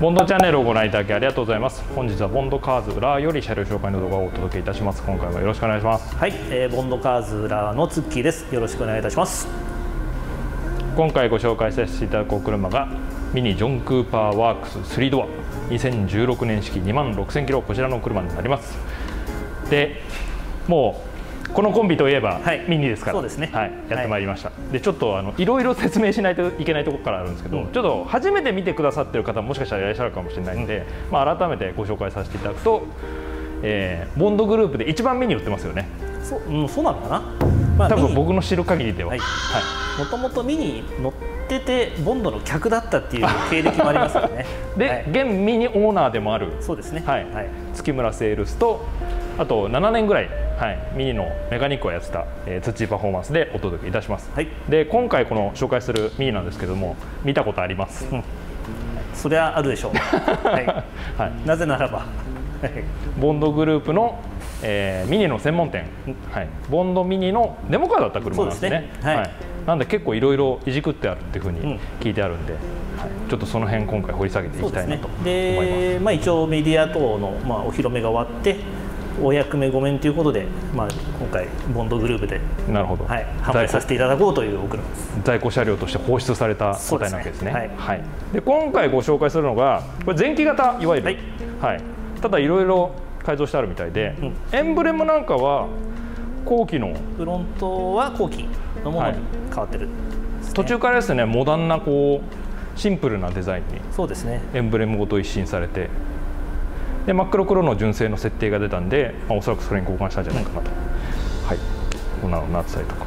ボンドチャンネルをご覧いただきありがとうございます。本日はボンドカーズ裏より車両紹介の動画をお届けいたします。今回もよろしくお願いします。はい、えー、ボンドカーズ裏のツッキーです。よろしくお願いいたします。今回ご紹介させていただくお車がミニジョン・クーパーワークス3ドア2016年式2万6000キロ。こちらの車になります。でもうこのコンビといえば、はい、ミニですから。そうですね、はい、やってまいりました、はい、でちょっとあのいろいろ説明しないといけないところからあるんですけど、うん、ちょっと初めて見てくださってる方もしかしたらいらっしゃるかもしれないんで、うん、まあ、改めてご紹介させていただくと、えー、ボンドグループで一番ミニ売ってますよね。そう,、うん、そうなのかな、まあ、多分僕の知る限りでは。もともとミニ乗っててボンドの客だったっていう 経歴もありますよね。で、はい、現ミニオーナーでもある。そうですね、はい。はい、月村セールスとあと7年ぐらい、はい、ミニのメカニックをやってた、えー、ツッチーパフォーマンスでお届けいたします、はい、で今回この紹介するミニなんですけども見たことあります、うん、そりゃあるでしょう、はい。はい、なぜならば。ボンドグループの、えー、ミニの専門店、はい、ボンドミニのデモカーだった車なんですね、ね、はい、はい、なんで結構いろいろいじくってあるっていうふうに聞いてあるんで、うんはい、ちょっとその辺今回掘り下げていきたいなと思います。で、ね、まあ、一応メディア等の、まあ、お披露目が終わってお役目ごめんということで、まあ、今回ボンドグループでなるほど、はい、販売させていただこうというお車です。在庫車両として放出された個体なわけですね、ね、はい、はい、で今回ご紹介するのがこれ前期型いわゆる、はい、はい、ただいろいろ改造してあるみたいで、うん、エンブレムなんかは後期のフロントは後期のものに変わってる、ねはい、途中からですねモダンなこうシンプルなデザインにそうですね。エンブレムごと一新されてで真っ黒黒の純正の設定が出たんで、まあ、おそらくそれに交換したんじゃないかなと、はい。こんなのになってたりとか。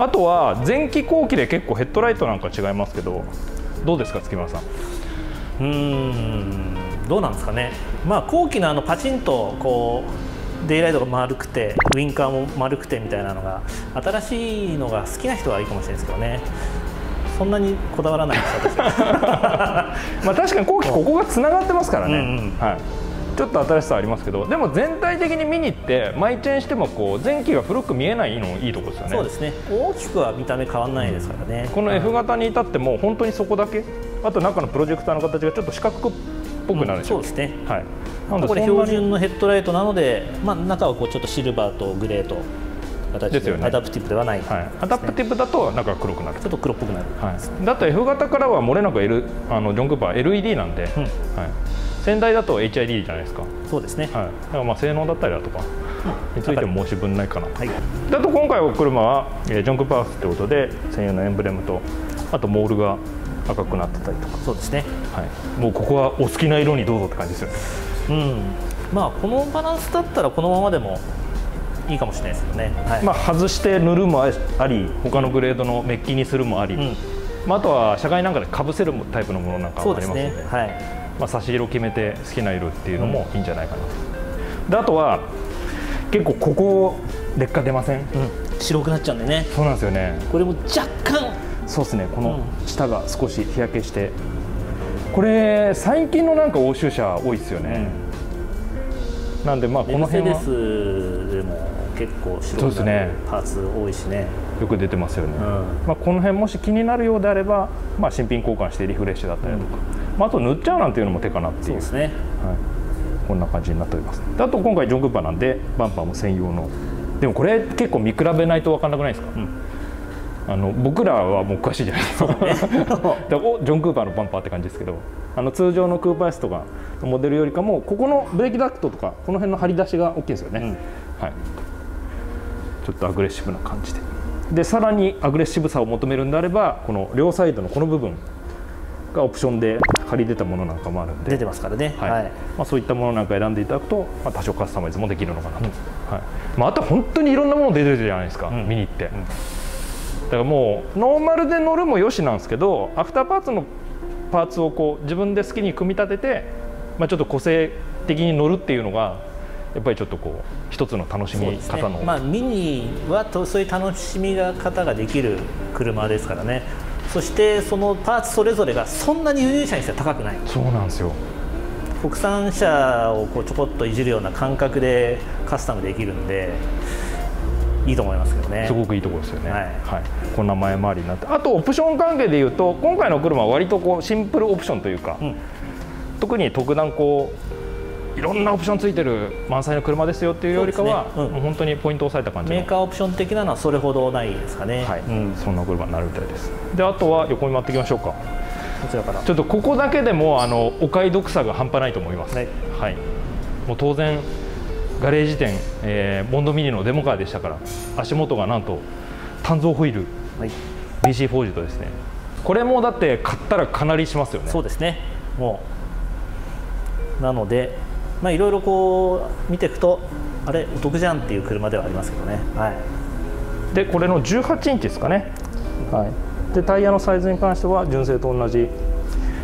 あとは前期後期で結構ヘッドライトなんか違いますけどどうですか月村さん？うん。どうなんですかね。まあ後期のあのパチンとこうデイライトが丸くてウインカーも丸くてみたいなのが新しいのが好きな人はいいかもしれないですけどね。そんなにこだわらないです私 まあ確かに後期ここがつながってますからね、うんうん、はいちょっと新しさありますけどでも全体的に見に行ってマイチェンしてもこう前期が古く見えないのいいとこですよね。そうですね。大きくは見た目変わらないですからね、この F 型に至っても本当にそこだけあと中のプロジェクターの形がちょっと四角っぽくなるでしょ、う。ん、そうですね。はい。なこれ標準のヘッドライトなので、まあ、中はこうちょっとシルバーとグレーと形で、ね、アダプティブではない、はい、アダプティブだと中が黒くなる。ちょっと黒っぽくなる、はい、だと F 型からは漏れなく、L、あのジョン・クーパー LED なんで、うん、はい先代だと HID じゃないですか。そうですね、はい、だからまあ性能だったりだとかについても申し分ないかな、はい、あと今回お車は、えー、ジョンクパースってことで専用のエンブレムとあとモールが赤くなってたりとか。そうですね、はい、もうここはお好きな色にどうぞって感じですよね。うん。まあこのバランスだったらこのままでもいいかもしれないですよね、はい、まあ外して塗るもあり他のグレードのメッキにするもあり、うん、まあ、あとは車外なんかでかぶせるタイプのものなんかもありますので、ね、はいまあ、差し色決めて好きな色っていうのもいいんじゃないかなと、うん、であとは結構ここ劣化出ません、うん、白くなっちゃうんでね。そうなんですよね。これも若干。そうですね。この下が少し日焼けして、これ最近のなんか欧州車多いですよね、うん、なんでまあこの辺は。でも結構白くなるパーツ多いしね。よく出てますよね、うん、まあ、この辺もし気になるようであれば、まあ、新品交換してリフレッシュだったりとか、まあ、あと塗っちゃうなんていうのも手かなっていう。ですね、はい、こんな感じになっております。あと今回ジョン・クーパーなんでバンパーも専用の。でもこれ結構見比べないと分かんなくないですか、うん、あの僕らはもう詳しいじゃないですか。ジョン・クーパーのバンパーって感じですけど。あの通常のクーパー S とかのモデルよりかもここのブレーキダクトとかこの辺の張り出しが大きいですよね、うん、はい、ちょっとアグレッシブな感じで。でさらにアグレッシブさを求めるんであればこの両サイドのこの部分がオプションで借り出たものなんかもあるんで。出てますからね、はい、はい、まあ、そういったものなんか選んでいただくと、まあ、多少カスタマイズもできるのかなと、うん、はい。まあ、あとは本当にいろんなもの出てるじゃないですか、うん、見に行って、うん、だからもうノーマルで乗るもよしなんですけどアフターパーツのパーツをこう自分で好きに組み立てて、まあ、ちょっと個性的に乗るっていうのがやっぱりちょっとこう一つの楽しみ方の、ね、まあ、ミニはそういう楽しみ方ができる車ですからねそしてそのパーツそれぞれがそんなに輸入車にしては高くない。そうなんですよ。国産車をこうちょこっといじるような感覚でカスタムできるんでいいと思いますけどね。すごくいいところですよね、はい、はい、こんな前回りになって。あとオプション関係でいうと今回の車は割とこうシンプルオプションというか、うん、特に特段こういろんなオプションついてる満載の車ですよっていうよりかは、ね。うん。もう本当にポイントを押さえた感じの。メーカーオプション的なのはそれほどないですかね、はい。うん、そんな車になるみたいです。であとは横に回っていきましょうか。こちらから。ちょっとここだけでもあのお買い得さが半端ないと思います。はい。はい、もう当然ガレージ店、えーボンドミニのデモカーでしたから足元がなんと単造ホイール。はい。BC フォージとですね。これもだって買ったらかなりしますよね。そうですね。もう。なのでまあいろいろこう見ていくとあれお得じゃんっていう車ではありますけどね。はい。でこれの18インチですかね、はい、でタイヤのサイズに関しては純正と同じ、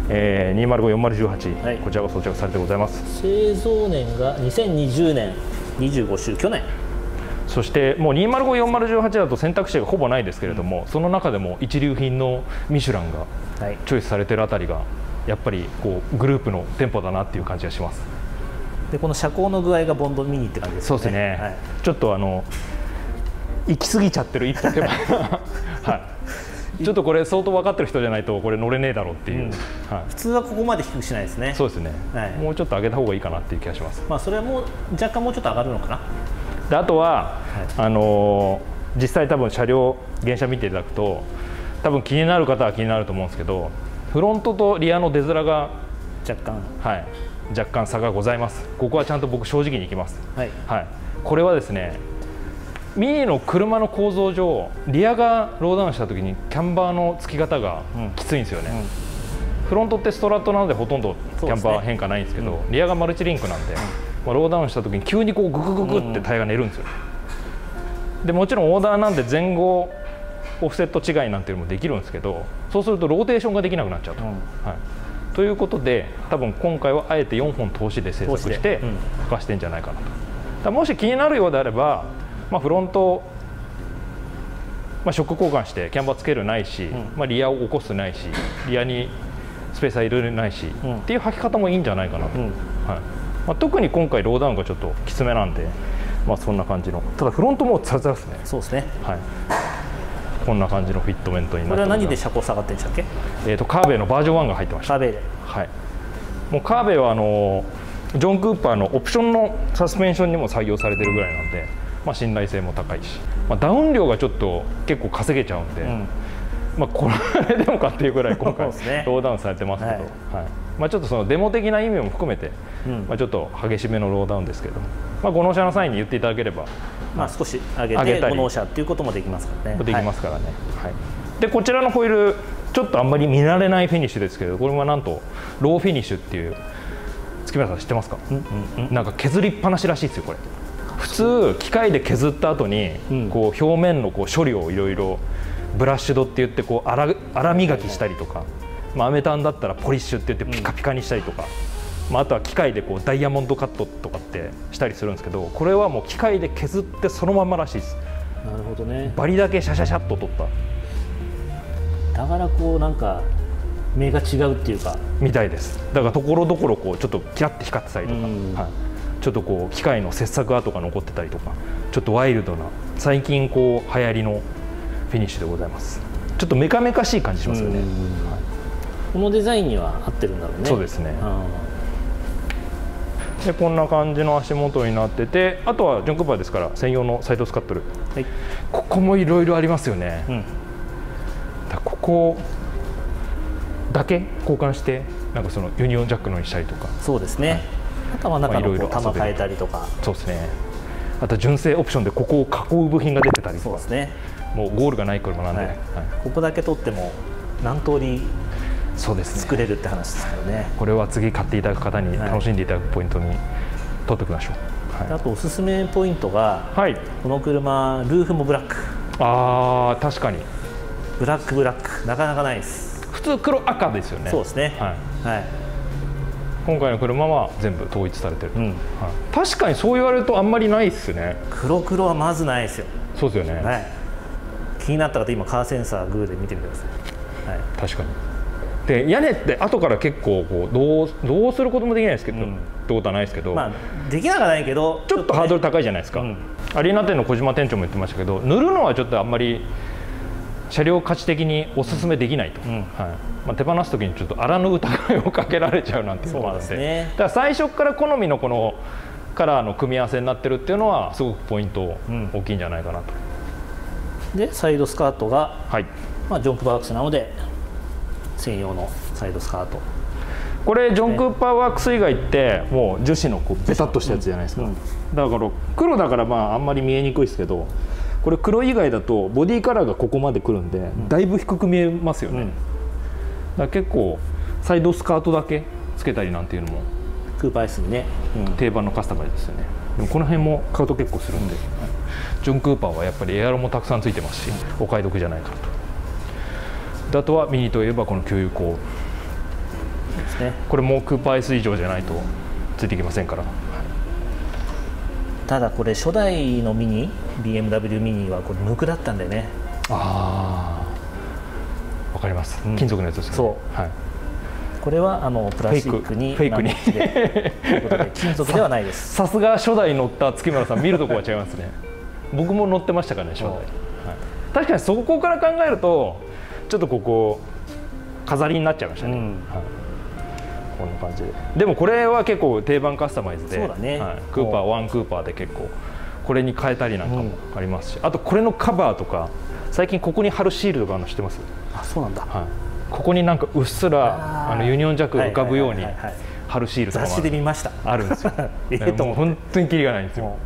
えー、2054018、はい。こちらが装着されてございます。製造年が2020年。25周去年。そしてもう2054018だと選択肢がほぼないですけれども、その中でも一流品のミシュランがはい。チョイスされてるあたりがやっぱりこうグループの店舗だなっていう感じがしますでこの車高の具合がボンドミニって感じですよね。そうですね、はい。ちょっとあの行き過ぎちゃってる一歩手前 はい。ちょっとこれ相当分かってる人じゃないとこれ乗れねえだろうっていう、うん。はい、普通はここまで低くしないですね。そうですね、はい。もうちょっと上げた方がいいかなっていう気がします。まあそれはもう若干もうちょっと上がるのかな？であとは、あのー実際多分車両原車見ていただくと多分気になる方は気になると思うんですけどフロントとリアの出面が、若干。はい、若干差がございます。ここはちゃんと僕正直にいきます。はい。はい、これはですねミニの車の構造上リアがローダウンした時にキャンバーの付き方がうん。きついんですよね、フロントってストラットなのでほとんどキャンバー変化ないんですけどリアがマルチリンクなんで、まあ、ローダウンした時に急にこうググググってタイヤが寝るんですよ、でもちろんオーダーなんで前後オフセット違いなんていうのもできるんですけどそうするとローテーションができなくなっちゃうと。うん。はいということで多分今回はあえて4本通しで製作して通しで。うん。吹かしてんじゃないかなと。だもし気になるようであれば、まあ、フロント、まあ、ショック交換してキャンバーつけるないし、ん。まあ、リアを起こすないしリアにスペース入れるないし、うん。っていう履き方もいいんじゃないかなと、うん。はい。まあ、特に今回ローダウンがちょっときつめなんで、まあ、そんな感じの。ただフロントもツラツラですね、そうですね。はい、こんな感じのフィットメントになってこれは何で車高下がってるんでしたっけ？えー、とカーベイのバージョン1が入ってました。カーベイで。はい、もうカーベイはあのジョン・クーパーのオプションのサスペンションにも採用されてるぐらいなんで、まあ、信頼性も高いし、まあ、ダウン量がちょっと結構稼げちゃうんで、うん。まあ、これでもかっていうぐらい今回 ローダウンされてますけど、ははい。いまあ、ちょっとそのデモ的な意味も含めて、うん。まあ、ちょっと激しめのローダウンですけど、まあ、ご納車の際に言っていただければまあ少し上げてご納車っていうこともできますからね。できますからね、はい。でこちらのホイールちょっとあんまり見慣れないフィニッシュですけどこれはなんとローフィニッシュっていう月村さん知ってますか、なんか削りっぱなしらしいですよこれ。普通機械で削った後に、うん。こう表面のこう処理をいろいろブラッシュドって言ってこう粗粗磨きしたりとか、まあ、アメタンだったらポリッシュって言ってピカピカにしたりとか、まあ、あとは機械でこうダイヤモンドカットとかってしたりするんですけどこれはもう機械で削ってそのままらしいです。なるほどね。バリだけシャシャシャっと取った。だからこうなんか目が違うっていうか。みたいです。だからところどころこうちょっとキラッて光ってたりとか、うん。はい、ちょっとこう機械の切削跡が残ってたりとか。ちょっとワイルドな最近こう流行りのフィニッシュでございます。ちょっとメカメカしい感じしますよね、うん。このデザインには合ってるんだろうね。そうですね。あでこんな感じの足元になっててあとはジョン・クーパーですから専用のサイドスカットル。ーはい。ここもいろいろありますよね、うん。だここだけ交換してなんかそのユニオンジャックのにしたりとか。そうですね。あとは中の玉変えたりとか。そうですね。あと純正オプションでここを囲う部品が出てたりとか。そうですね。もうゴールがない車なんで、はい。はい。ここだけ取っても何通りそうですね。作れるって話ですからね。これは次買っていただく方にはい楽しんでいただくポイントに取っておきましょう、はあとおすすめポイントがい、はい、この車ルーフもブラック。あー確かに。ブラックブラック。なかなかないです、普通黒赤ですよね。そうですね。はい、はい、今回の車は全部統一されてる、うん、はい、確かにそう言われるとあんまりないっすね。黒黒はまずないですよ、そうですよね、はい、気になった方今カーセンサーグーで見てみてください、はい、確かにで屋根って後から結構こうどうどうすることもできないですけど、うん。ってことはないですけど、まあできなくはないけどちょっとハードルね高いじゃないですか、うん。アリーナ店の小島店長も言ってましたけど塗るのはちょっとあんまり車両価値的におすすめできないと、うん。はい。まあ、手放す時にちょっと荒の疑いをかけられちゃうなんていうのもあるんで。ですね。だから最初から好みのこのカラーの組み合わせになってるっていうのはすごくポイントうん。大きいんじゃないかなと、でサイドスカートが、はい、まあ、ジョン・クーパーワークスなので専用のサイドスカート。これジョン・クーパーワークス以外ってもう樹脂のこうベタっとしたやつじゃないですか、うん。だから黒だからまああんまり見えにくいですけどこれ黒以外だとボディカラーがここまでくるんで、だいぶ低く見えますよね、うん。だ結構サイドスカートだけつけたりなんていうのもクーパー S にね、うん。定番のカスタマイズですよね。でもこの辺も買うと結構するんで、ジョン・クーパーはやっぱりエアロもたくさんついてますしお買い得じゃないかなと。であとはミニといえばこの給油口ですね。これもクーパー S 以上じゃないとついてきませんから。ただこれ初代のミニ BMW ミニはこれ無垢だったんだよね。ああわかります、うん。金属のやつですよね。そう。はい。これはあのプラスチックにフェイク。に。金属ではないです。さすが初代乗った月村さん見るとこは違いますね。僕も乗ってましたからね初代、はい、確かにそこから考えるとちょっとここ飾りになっちゃいましたね、うん。はい、こんな感じで。でもこれは結構定番カスタマイズで。そうだね。はい、クーパーワンクーパーで結構これに変えたりなんかもありますし、あとこれのカバーとか最近ここに貼るシールとかあるの知ってます？あそうなんだ。はい、ここになんかうっすらあのユニオンジャックが浮かぶように貼るシールとかも雑ある。誌で見ましたあるんですよ。えってもう本当にキリがないんですよ、うん。はい。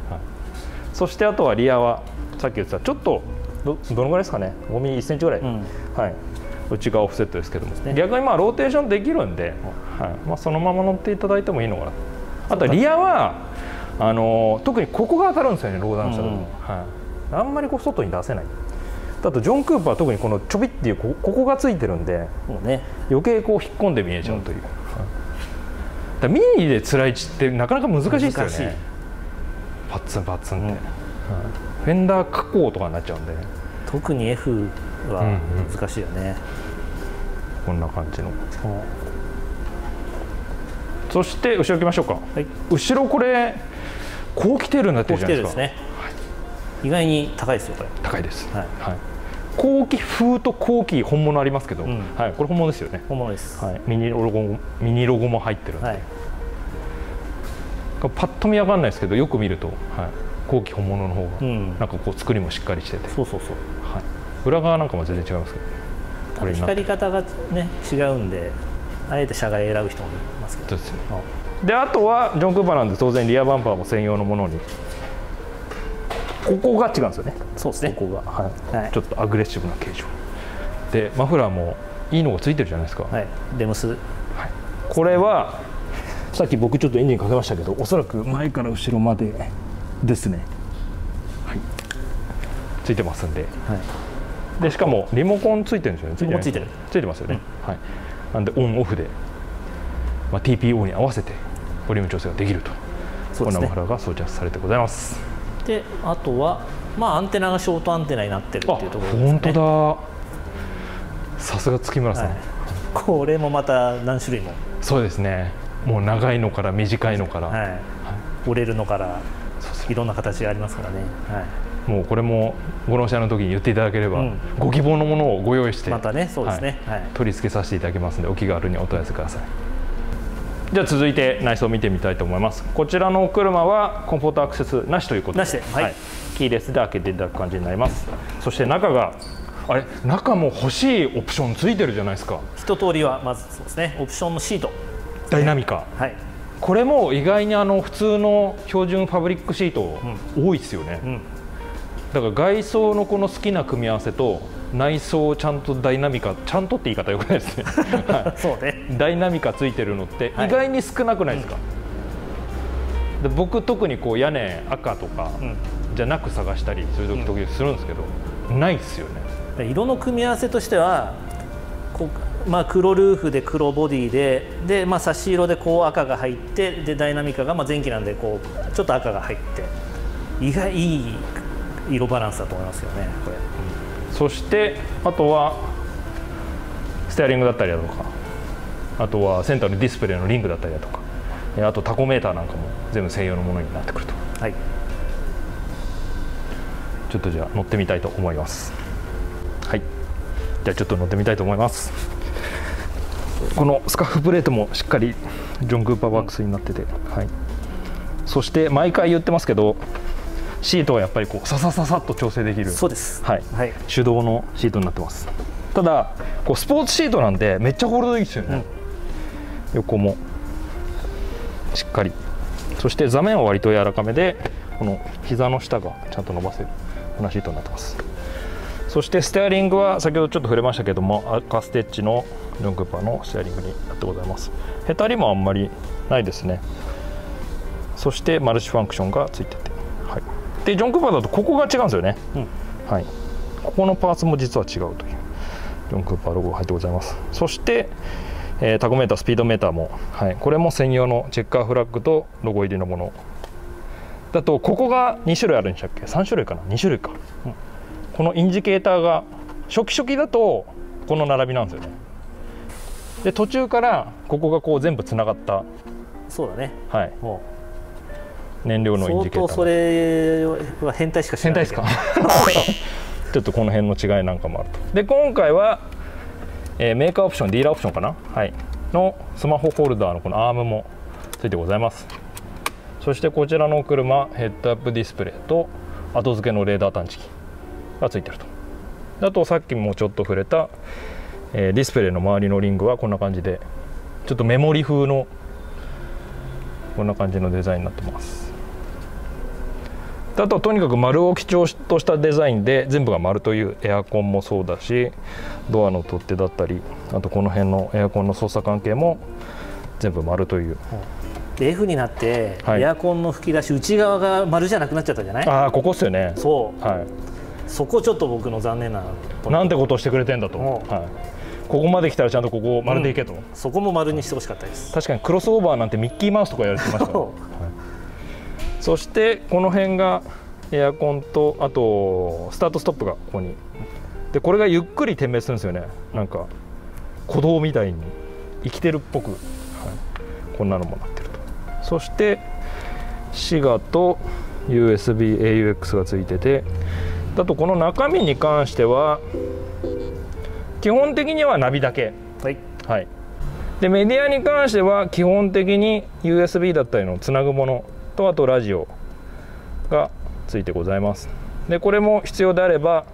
そしてあとはリアはさっき言ってたちょっとどどのぐらいですかね？5ミリ1センチぐらい、うん。はい、内側オフセットですけども、ね。逆にまあローテーションできるんで、はい。まあ、そのまま乗っていただいてもいいのかな。あとはリアはあの特にここが当たるんですよねローダウンした時に、うん。はい、あんまりこう外に出せない。あとジョン・クーパーは特にこのちょびっていうこここがついてるんでもうね。余計こう引っ込んで見えちゃうという、はい。だミニで辛い位置ってなかなか難しいですよね。パッツンパッツンって、うんはい。フェンダー加工とかになっちゃうんで特に F は難しいよね、こんな感じの。う。んそして後ろ行きましょうか。はい。後ろこれ後期テールになってこうるじゃないですすかね、意外に高いですよこれ。高いです、はい。はい、後期風と後期本物ありますけど、うん。はい、これ本物ですよね、本物です。はい、ミニロゴもミニロゴも入ってるんで、はい。パッと見わかんないですけどよく見ると、はい、後期本物の方が、うんなんかこう作りもしっかりしてて、そうそうそうはい、裏側なんかも全然違いますけどこれ光り方がね違うんであえて車外選ぶ人もいますけどですねであとはジョン・クーパーなんで当然リアバンパーも専用のものにここが違うんですよねそうですねここが、はいはいちょっとアグレッシブな形状でマフラーもいいのがついてるじゃないですか、はいデムスはいこれはさっき僕ちょっとエンジンかけましたけどおそらく前から後ろまでですね。はい。ついてますんで。はい。でしかもリモコンついてるんですよね。リモコンついてる。ついてますよね、はい。なんでオンオフで、まあ、TPO に合わせてボリューム調整ができると。こんなマフラーが装着されてございます。であとはまあアンテナがショートアンテナになってるあっていうところですね。本当だ。さすが月村さん、はい、これもまた何種類も、そうですね。もう長いのから短いのから、はい。折れるのからいろんな形がありますからね、はい、もうこれもご納車の時に言っていただければ、うん。ご希望のものをご用意してまたねそうですね。はい。取り付けさせていただきますのでお気軽にお問い合わせください。じゃあ続いて内装を見てみたいと思います。こちらのお車はコンフォートアクセスなしということで。なしではい。キーレスで開けていただく感じになります。そして中があれ？中も欲しいオプションついてるじゃないですか。一通りはまずそうですね。オプションのシート。ダイナミカ。はい、これも意外にあの普通の標準ファブリックシート多いですよね、うん、だから外装のこの好きな組み合わせと内装をちゃんとダイナミカちゃんとって言い方よくないですね、は そうね。い、ダイナミカついてるのってはい。意外に少なくないですか、で僕特にこう屋根赤とかうん。じゃなく探したりそういう時時々するんですけど、ないですよね。で色の組み合わせとしてはまあ、黒ルーフで黒ボディでで、まあ、差し色でこう赤が入ってでダイナミカが、まあ、前期なんでこうちょっと赤が入って。意外いい色バランスだと思いますよねこれ、そしてあとはステアリングだったりだとか。あとはセンターのディスプレイのリングだったりだとか。えあとタコメーターなんかも全部専用のものになってくると。はい。ちょっとじゃあ乗ってみたいと思います。はい。じゃあちょっと乗ってみたいと思いますこのスカーフプレートもしっかりジョン・クーパーバックスになってて、はい、そして毎回言ってますけどシートはやっぱりこうささささっと調整できるそうです。はい、はい。手動のシートになってます。ただこうスポーツシートなんでめっちゃホールドいいですよね、横もしっかり。そして座面は割と柔らかめでこの膝の下がちゃんと伸ばせるようなシートになってます。そしてステアリングは先ほどちょっと触れましたけども赤ステッチのジョン・クーパーのステアリングになってございます。へたりもあんまりないですね。そしてマルチファンクションがついてて、はい、でジョン・クーパーだとここが違うんですよね、はい、ここのパーツも実は違うというジョン・クーパーロゴが入ってございます。そして、えータコメータースピードメーターも、はい、これも専用のチェッカーフラッグとロゴ入りのもの。だとここが2種類あるんでしたっけ？3種類かな？2種類か、うん。このインジケーターが初期初期だとこの並びなんですよねで途中からここがこう全部つながった、そうだね。はい、も燃料うのインジケーター相当それは変態しか知らない変態ですか？ちょっとこの辺の違いなんかもあると。で今回は、えーメーカーオプションディーラーオプションかな？はい。のスマホホルダーのこのアームもついてございます。そしてこちらの車ヘッドアップディスプレイと後付けのレーダー探知機がついてると。であとさっきもちょっと触れた、えーディスプレイの周りのリングはこんな感じでちょっとメモリ風のこんな感じのデザインになってます。であととにかく丸を基調としたデザインで全部が丸というエアコンもそうだしドアの取っ手だったりあとこの辺のエアコンの操作関係も全部丸という。で F になって、はい。エアコンの吹き出し内側が丸じゃなくなっちゃったじゃない？ああここっすよね。そう。はそこちょっと僕の残念ななんてことをしてくれてんだと、う。んはい、ここまで来たらちゃんとここを丸でいけと、そこも丸にしてほしかったです。確かにクロスオーバーなんてミッキーマウスとかやられてましたからそそしてこの辺がエアコンとあとスタートストップがここに。でこれがゆっくり点滅するんですよね。なんか鼓動みたいに生きてるっぽく、はい、こんなのもなってると。そしてシガと USBAUX がついてて。あとこの中身に関しては基本的にはナビだけ。うはい。はい、でメディアに関しては基本的に USB だったりのつなぐものとあとラジオがついてございます。でこれも必要であれば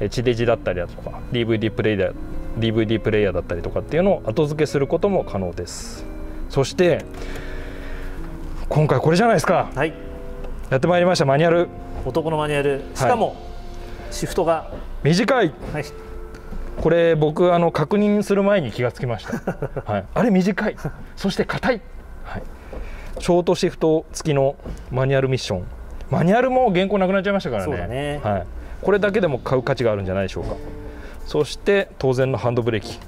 え地デジだったりだとか DVD プレイヤー DVD プレイヤーだったりとかっていうのを後付けすることも可能です。そして今回これじゃないですか。はい。やってまいりましたマニュアル。男のマニュアル。しかも、シフトが、短い。はい、これ僕あの確認する前に気がつきました、はい、あれ短い。そして硬い、はい、ショートシフト付きのマニュアルミッション。マニュアルも原稿なくなっちゃいましたからね。そうだね。はい、これだけでも買う価値があるんじゃないでしょうか。そして当然のハンドブレーキ。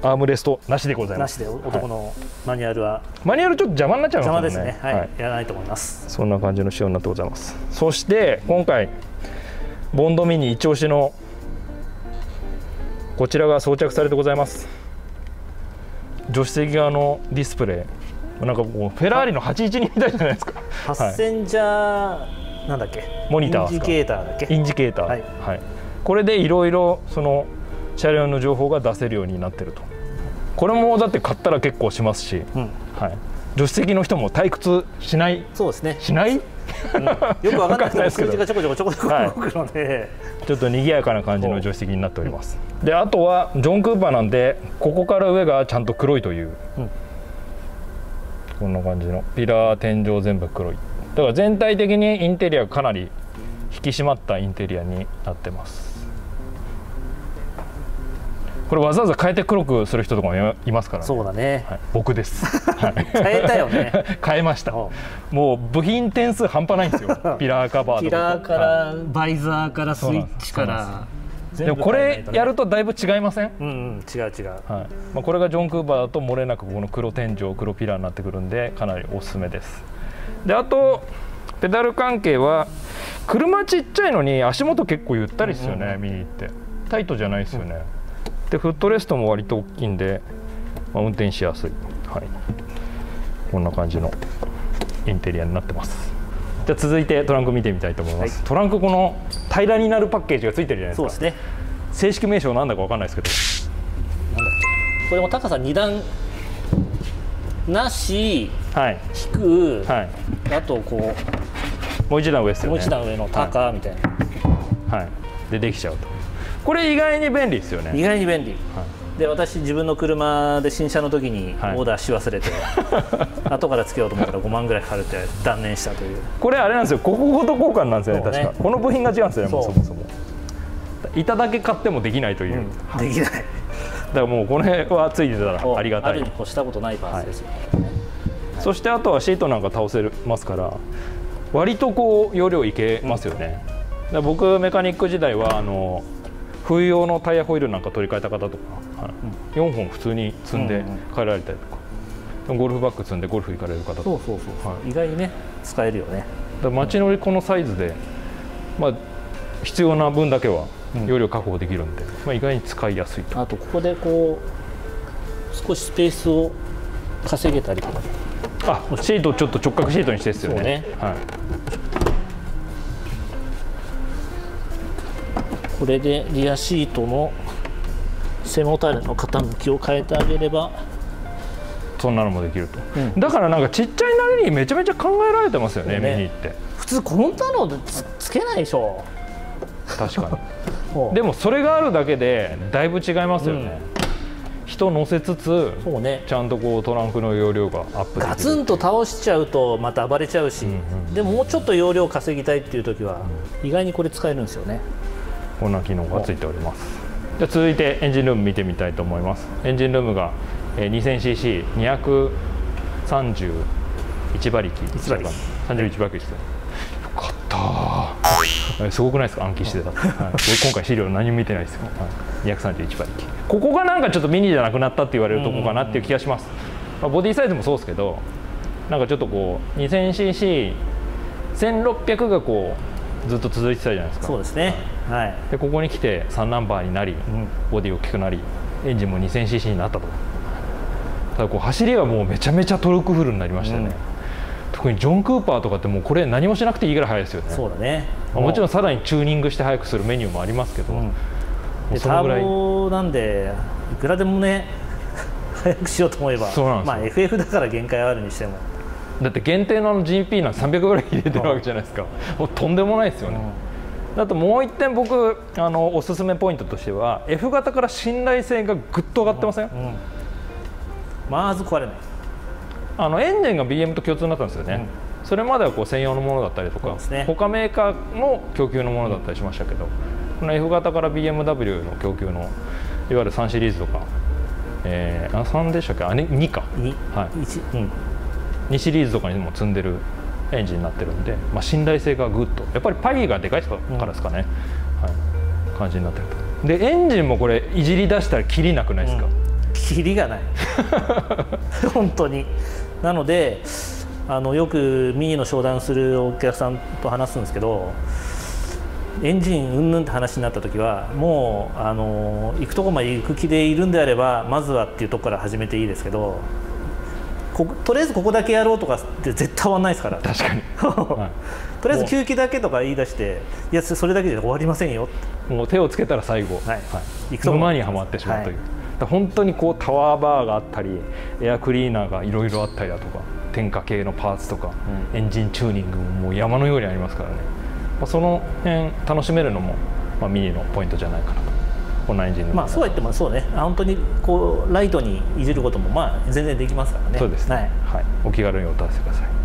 アームレストなしでございます。なしで男のマニュアルは。マニュアルちょっと邪魔になっちゃいますね。邪魔ですね、はい。やらないと思います。そんな感じの仕様になってございます。そして今回ボンドミニ一押しのこちらが装着されてございます。助手席側のディスプレイ。なんかこうフェラーリの812みたいじゃないですか。パッセンジャー、なんだっけ？モニターインジケーターだっけ？インジケーター、はい。これでいろいろその車両の情報が出せるようになってると。これもだって買ったら結構しますし、うん。はい、助手席の人も退屈しない？そうですね、しない？うんよくわかんない。ですけど。数字がちょこちょこちょこちょこはい。動くので、ちょっと賑やかな感じの助手席になっております。であとはジョン・クーパーなんでここから上がちゃんと黒いという、うん。こんな感じの。ピラー天井全部黒い。だから全体的にインテリアがかなり引き締まったインテリアになってますこれわざわざ変えて黒くする人とかもいいますからね。そうだね、はい、僕です、はい、変えたよね。変えました。う。んもう部品点数半端ないんですよ。ピラーカバーとか。キラーかはいらバイザーからスイッチからでもこれやるとだいぶ違いません、うんうん違う違う。はい。まあ、これがジョン・クーバーだと漏れなくこの黒天井黒ピラーになってくるんでかなりおすすめです。であとペダル関係は車ちっちゃいのに足元結構ゆったりですよね、見に行って。タイトじゃないですよね、でフットレストも割と大きいんで、まあ、運転しやすい、はい、こんな感じのインテリアになってます。じゃあ続いてトランク見てみたいと思います、はい。トランクこの平らになるパッケージがついてるじゃないですか。そうですね。正式名称なんだかわかんないですけど。なんだっけこれも高さ2段なしはい。引く、はい。あとこもう一段上ですよね。うもう一段上の高みたいな、はい。でできちゃうとこれ意外に便利ですよね。意外に便利。はい。で私自分の車で新車の時にオはい。ーダーし忘れて、後からつけようと思ったら5万ぐらいかかるって断念したという。これあれなんですよ。ここごと交換なんですよねね。確か。この部品が違うんですよねもうそもそも。板だけ買ってもできないという、だできない。からもうこの辺はついてたらありがたい。あしたことないパーツですよ、そしてあとはシートなんか倒せますから割とこう容量いけますよね、僕メカニック時代はあの冬用のタイヤホイールなんか取り替えた方とか、はい4本普通に積んでうんうん帰られたりとか、ゴルフバッグ積んでゴルフ行かれる方とか。そうそうそう、はい。意外にね使えるよね。街乗りこのサイズで、まあ、必要な分だけはうん。容量確保できるんで、まあ、意外に使いやすいと。あとここでこう少しスペースを稼げたりとかあシートをちょっと直角シートにしてですよね。ね。はい、これでリアシートの背もたれの傾きを変えてあげれば。そんなのもできると、うん。だからなんかちっちゃいなりにめちゃめちゃ考えられてますよねね。ミニって。普通こんなのでつつけないでしょ。確かに。でもそれがあるだけでだいぶ違いますよね、人乗せつつそうね。ちゃんとこうトランクの容量がアップガツンと倒しちゃうとまた暴れちゃうし、うんうんでももうちょっと容量稼ぎたいっていう時は意外にこれ使えるんですよねこんな機能がついております。じゃあ続いてエンジンルーム見てみたいと思います。エンジンルームがえー 2000cc231 馬力一馬力31馬力です。よよかったすごくないですか？暗記してた、はい、俺今回資料何も見てないですよ、はい、231馬力ここがなんかちょっとミニじゃなくなったって言われるとこかなっていう気がします、まあ、ボディサイズもそうですけどなんかちょっとこう 2000cc1600 がこうずっと続いてたじゃないですか。そうですね。はい、でここに来て3ナンバーになり、ボディ大きくなりエンジンも 2000cc になったと。ただこう走りはもうめちゃめちゃトルクフルになりましたよね、うん。特にジョン・クーパーとかってもうこれ何もしなくていいぐらい速いですよね。そうだね。まあもちろんさらにチューニングして速くするメニューもありますけど、うん。でターボなんでいくらでもね早くしようと思えばそうなんですよ。まあ FF だから限界はあるにしても、だって限定のあの GP なんて300ぐらい入れてるわけじゃないですか。もうとんでもないですよね、あともう一点僕あのおすすめポイントとしては F 型から信頼性がぐっと上がってません、うん。まず壊れない。あのエンジンが BM と共通になったんですよね、それまではこう専用のものだったりとか、ね。他メーカーの供給のものだったりしましたけど、この F 型から BMW の供給のいわゆる3シリーズとか、えー、あ3でしたっけ？あれ2か。にはい。一。うん。2シリーズとかにも積んでるエンジンになってるんで、まあ、信頼性がぐっとやっぱりパイがでかいからですかね、はい、感じになってると。でエンジンもこれいじり出したらきりなくないですか、キリがない。本当に。なのであのよくミニの商談するお客さんと話すんですけどエンジンうんぬんって話になった時はもうあの行くとこまで行く気でいるんであればまずはっていうとこから始めていいですけどことりあえずここだけやろうとかって絶対終わんないですから。確かに、はとりあえず吸気だけとか言い出していやそれだけで終わりませんよ。い、もう手をつけたら最後、はい。行くとこ。沼にはまってしまうとい。う、はい本当にこうタワーバーがあったりエアクリーナーがいろいろあったりだとか点火系のパーツとか、エンジンチューニングももう山のようにありますからね、まあ、その辺楽しめるのも、まあ、ミニのポイントじゃないかな。とこんなエンジンのまあそうは言ってもそうね。あ本当にこうライトにいじることもまあ全然できますからね。そうですね、はい。はい、お気軽にお問い合わせください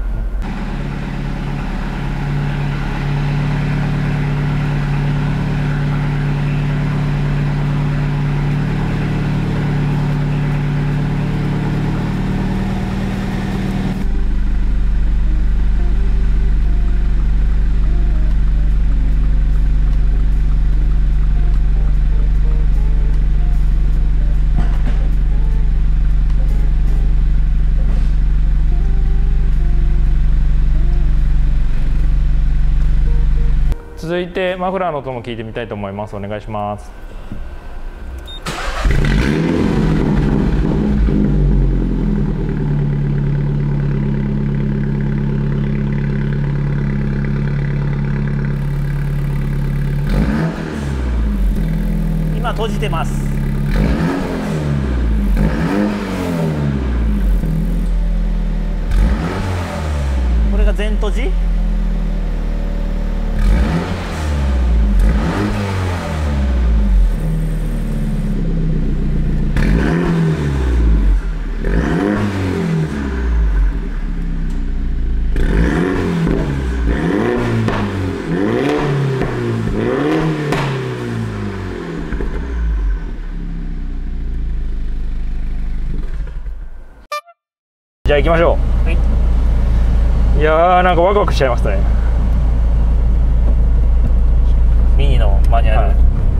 続いてマフラーの音も聞いてみたいと思います。お願いします。今閉じてます。これが全閉じ？じゃあ行きましょう。はい。いやーなんかワクワクしちゃいましたね。ミニのマニュアル、は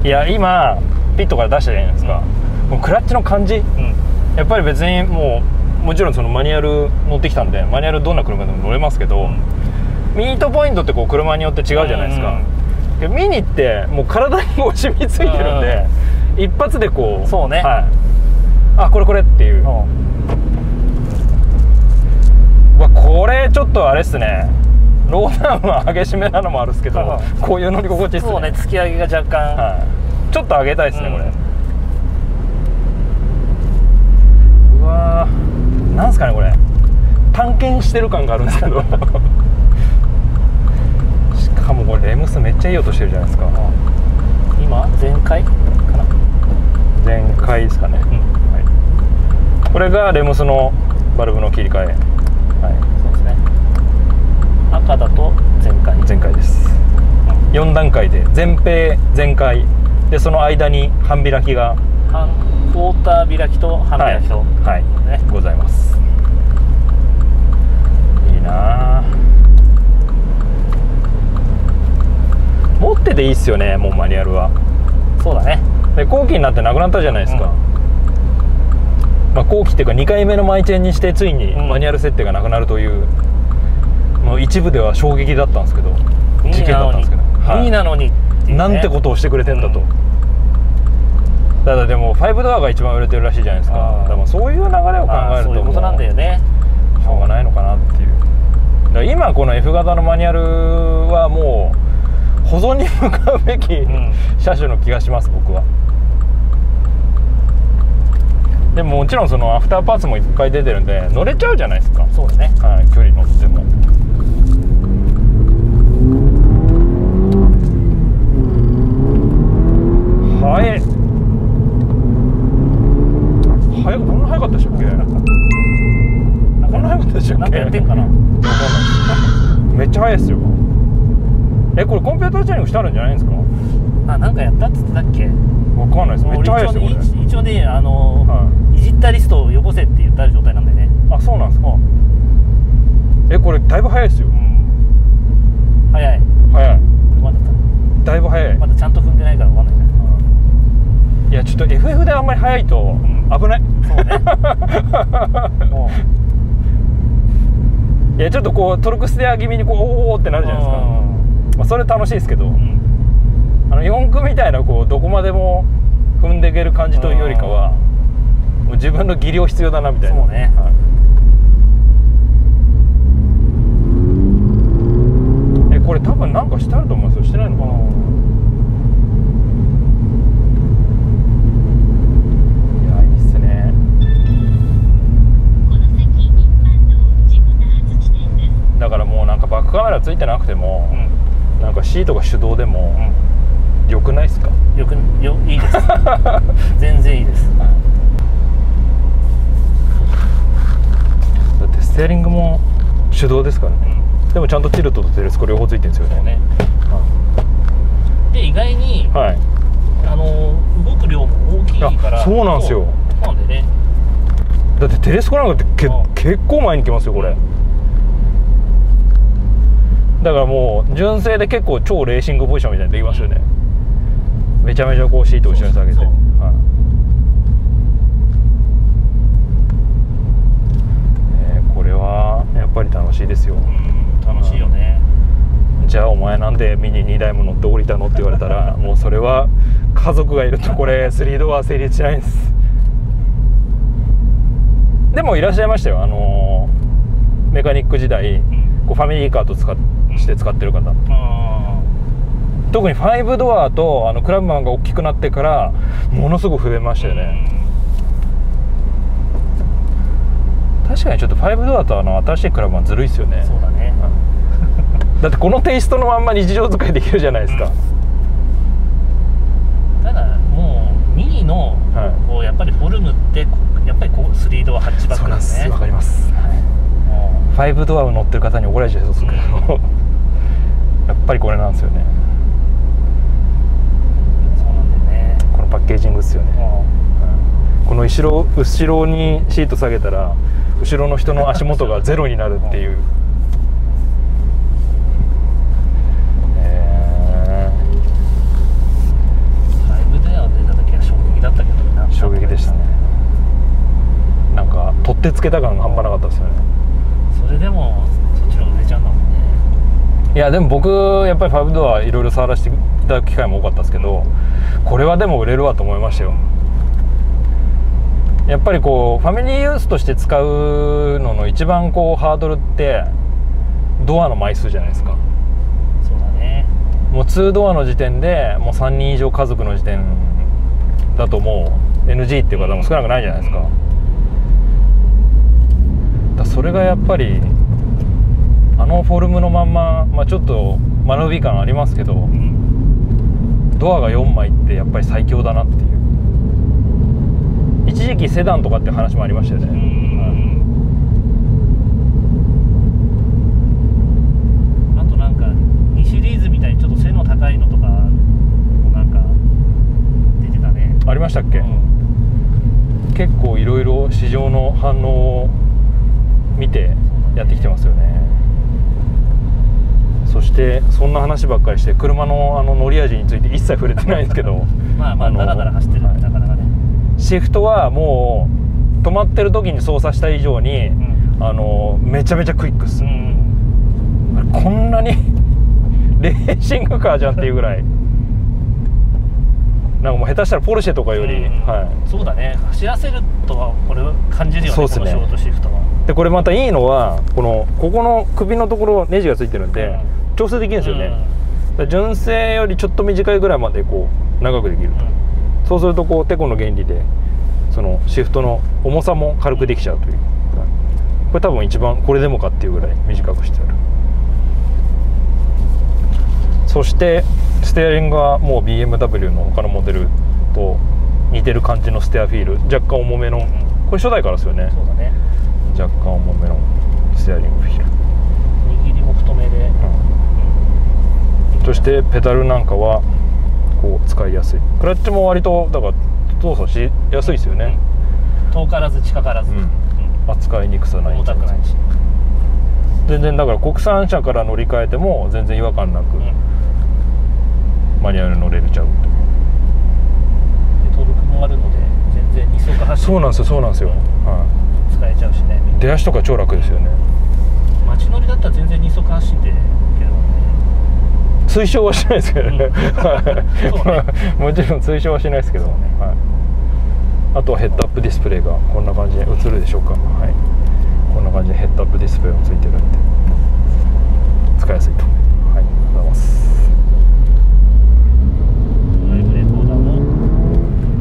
い、いや今ピットから出したじゃないですか、もうクラッチの感じうん。やっぱり別にもうもちろんそのマニュアル乗ってきたんでマニュアルどんな車でも乗れますけど、ミートポイントってこう車によって違うじゃないですか、でミニってもう体にもう染みついてるんで、一発でこうそうね。はい、あこれこれっていう、うんうわこれちょっとあれっすね。ローダウンは激しめなのもあるんですけど、うんこういう乗り心地っすね。そうね突き上げが若干、はい、ちょっと上げたいですね、うん。これ。うわー。なんすかねこれ。探検してる感があるんですけど。しかもこれレムスめっちゃいい音してるじゃないですか。今全開かな？全開ですかね、はい、これがレムスのバルブの切り替え、はい、そうですね。赤だと全開。全開です。4段階で全閉全開。でその間に半開きが半クォーター開きと半開きと、はい、ね。ございます。いいなあ持ってていいっすよねもうマニュアルは。そうだね。で後期になってなくなったじゃないですか、まあ、後期っていうか2回目のマイチェンにしてついにうん。マニュアル設定がなくなるという、もう一部では衝撃だったんですけど事件だったんですけど、はい。ミニなのにっていうね。なんてことをしてくれてんだと、うん。ただでも5ドアが一番売れてるらしいじゃないですか。だからそういう流れを考えるとあーそういうことなんだよね。しょうがないのかなっていう。だ今この F 型のマニュアルはもう保存に向かうべき、ん。車種の気がします僕はでももちろんそのアフターパーツもいっぱい出てるんで乗れちゃうじゃないですか、そうだね。はい、距離乗っても。はい。こんな早かったでしたっけ？こんな早かったでしやってんかな。わかんないです。めっちゃ早いですよ。えこれコンピューターチャーニングしてあるんじゃないんですか？あなんかやったっつってたっけ？わかんないです。めっちゃ早いですよこれ一応ねあの、、はい。じったリストをよこせって言ってある状態なんだよね。あそうなんですか。えこれだいぶ早いですよ。うん。早い。早い。まだだいぶ早い。まだちゃんと踏んでないから分かんないねい。やちょっと FF であんまり早いとん。危ない、そうね。も いやちょっとこうトルクステア気味にこうおーおーってなるじゃないですか、まあ、それ楽しいですけど、うん。あの4区みたいなこうどこまでも踏んでいける感じというよりかはもう自分の技量必要だなみたいな。そうね。はい。えこれ多分なんかしてあると思うんですよ。してないのかな？だからもうなんかバックカメラついてなくても、うん。なんかシートが手動でも、よくないですか？よくよいいです。全然いいです。だってステアリングも手動ですからね、でもちゃんとチルトとテレスコ両方ついてるんですよね。そうね。で意外にはい。あの動く量も大きいから。あそうなんですよ。なんでね。だってテレスコなんかってけうん。結構前に来ますよこれ。だからもう純正で結構超レーシングポジションみたいにできますよねめちゃめちゃこうシート後ろに下げて。えーこれはやっぱり楽しいですよ。うん楽しいよね。じゃあお前なんでミニ2台も乗って降りたのって言われたらもうそれは家族がいるとこれ3ドア成立しないんです。でもいらっしゃいましたよ。あのーメカニック時代うん。こうファミリーカーと使っして使ってる方。あ特に5ドアとあのクラブマンが大きくなってからものすごく増えましたよね、確かにちょっと5ドアとあの新しいクラブマンずるいですよね。そうだね。だってこのテイストのまんま日常使いできるじゃないですか、ただもうミニのはい。こうやっぱりフォルムってこやっぱりこう3ドアハッチバッそうなんです。ねわかります。も5ドアを乗ってる方に怒られちゃいそうですけど。やっぱりこれなんですよねうそうなんだよねこのパッケージングですよね。もこの後ろ後ろにシート下げたら後ろの人の足元がゼロになるっていう。えう5ドア出た時は衝撃だったけどな。ー衝撃でしたねなんか取ってつけた感が半端なかったですよね。それでもそっちの方が売れちゃうんだもんね。いやでも僕やっぱり5ドアいろいろ触らせていただく機会も多かったですけどこれはでも売れるわと思いましたよ。やっぱりこうファミリーユースとして使うのの一番こうハードルってドアの枚数じゃないですか。そうだね。もう2ドアの時点でもう3人以上家族の時点だともう NG っていう方も少なくないじゃないですか,、だそれがやっぱりあのフォルムのまんま、まあ、ちょっと間延び感ありますけどうんドアが4枚ってやっぱり最強だなっていう。一時期セダンとかって話もありましたよね、あとなんか2シリーズみたいにちょっと背の高いのとかもなんか出てたね。ありましたっけ、うん。結構いろいろ市場の反応を見てやってきてますよね。そしてそんな話ばっかりして車のあの乗り味について一切触れてないんですけどまあまあのダラダラ走ってるなかなかね。シフトはもう止まってる時に操作した以上に、うん。あのめちゃめちゃクイックっす、うんこんなにレーシングカーじゃんっていうぐらい。なんかもう下手したらポルシェとかより、うん。はそうだね。走らせるとはこれ感じるよねそうっすね。ショートシフトは、い、でこれまたいいのはこのここの首のところネジがついてるんで、うん。調整できるんですよね、だから純正よりちょっと短いぐらいまでこう長くできると、そうするとこうテコの原理でそのシフトの重さも軽くできちゃうという、これ多分一番これでもかっていうぐらい短くしてある。そしてステアリングはもう BMW の他のモデルと似てる感じのステアフィール。若干重めの。これ初代からですよね。そうだね若干重めのステアリングフィール、握りも太めで、そしてペダルなんかはこう使いやすい。クラッチも割とだから動作しやすいですよね、遠からず近からず、うん。扱いにくさない。重たくないし、全然だから国産車から乗り換えても全然違和感なくマニュアル乗れるちゃうというでトルクもあるので全然二足走そうなんですよそうなんですよ、は使えちゃうしねい、出足とか超楽ですよね。街乗りだったら全然二足走ってるけどね。推奨はしないですけどね、もちろん推奨はしないですけど、はい、あとはヘッドアップディスプレイがこんな感じで映るでしょうか。はい。こんな感じでヘッドアップディスプレイもついてるんで使いやすいと。はい。ございます。ドライブレコーダーも